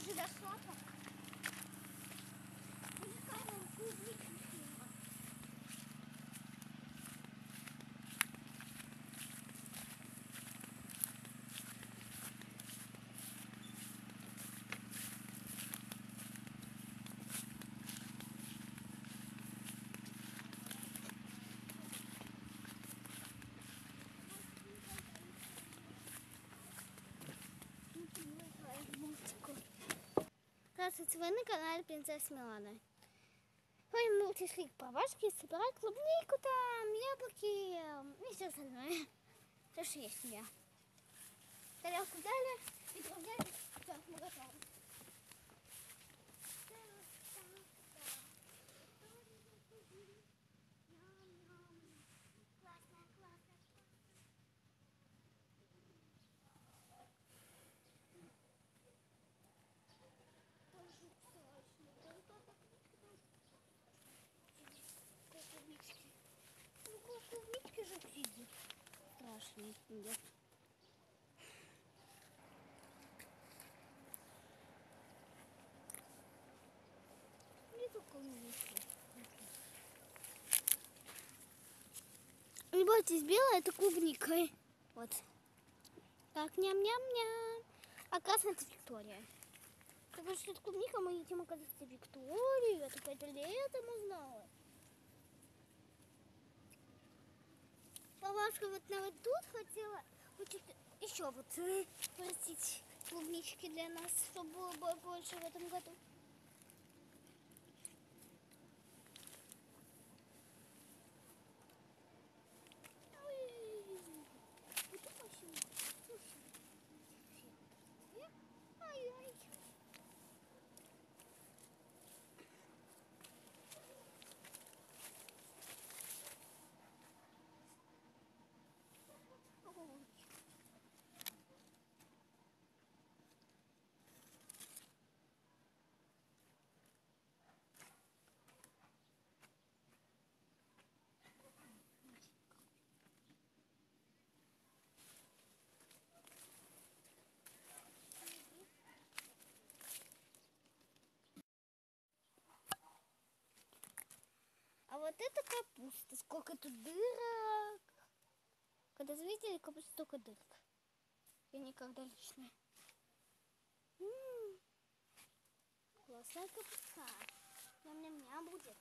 уже дошла так. Пускай Здравствуйте, вы на канале Принцесса Милана. Мы пришли к бабушке собирать клубнику там, яблоки и все остальное. Все, что есть у меня. Тарелку дали и другая. Все, мы готовы. Ну, клубнички же видит. Страшные идет. Нету клубнички. Не бойтесь, белая это клубника. Вот. Так, ням-ням-ням. А красная это Виктория. Так что это клубника, мы едем, оказывается, Викторию. Я только это летом узнала. Бабушка вот на вот тут хотела хочет еще вот э, растить клубнички для нас, чтобы было бы больше в этом году. Ой, вот это вообще много. Слушай. Ай-ай. Ой. А вот это капуста. Сколько тут дырок. Когда видели капусту, столько дырок. Я никогда лично. Классная капуста. Ням-ням-ням будет.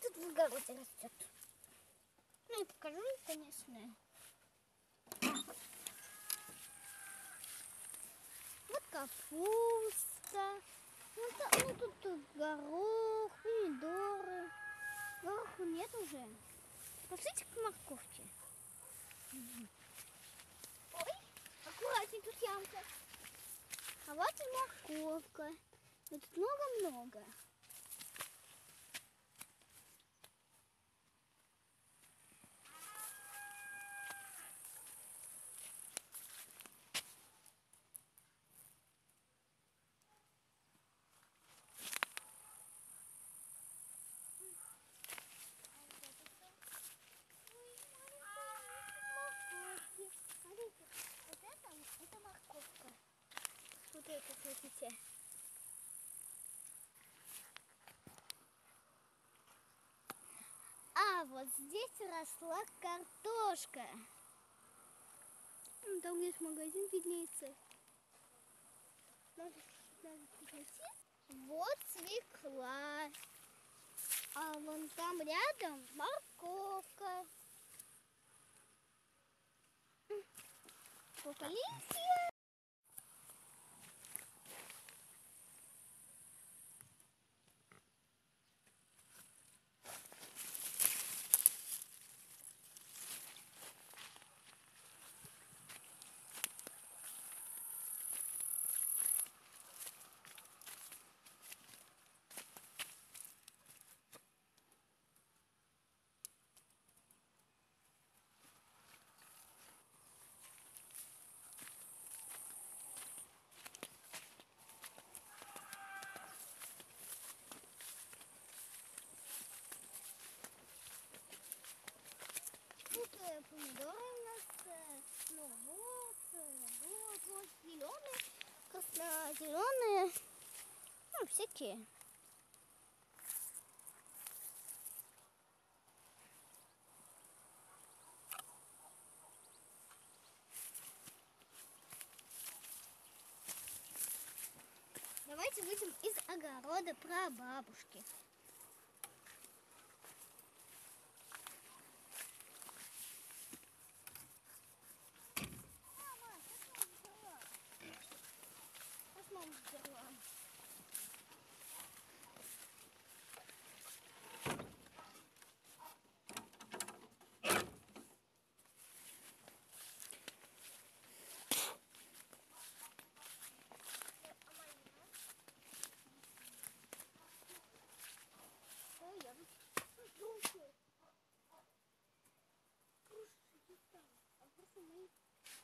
Тут в огороде растет. Ну и покажу, конечно. Вот капуста. Вот, та- ну, тут, тут горох, помидоры. Гороху нет уже. Посмотрите к морковке. Ой, аккуратней, тут ямка. А вот и морковка. И тут много-много. Морковки. Смотрите, вот это, это морковка. Смотрите. А вот здесь росла картошка. М, Там есть магазин виднеется. Вот свекла. А вон там рядом морковка. М, Зеленые, ну, всякие. Давайте выйдем из огорода про бабушки.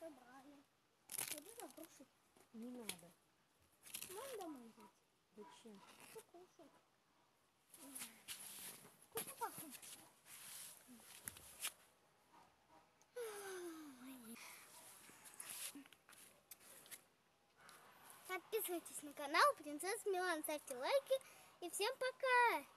Собрали. За груши. Не надо. Нам домой идти. Зачем? Покушать. Вкусно пахнет. Подписывайтесь на канал Принцесса Милан, ставьте лайки и всем пока!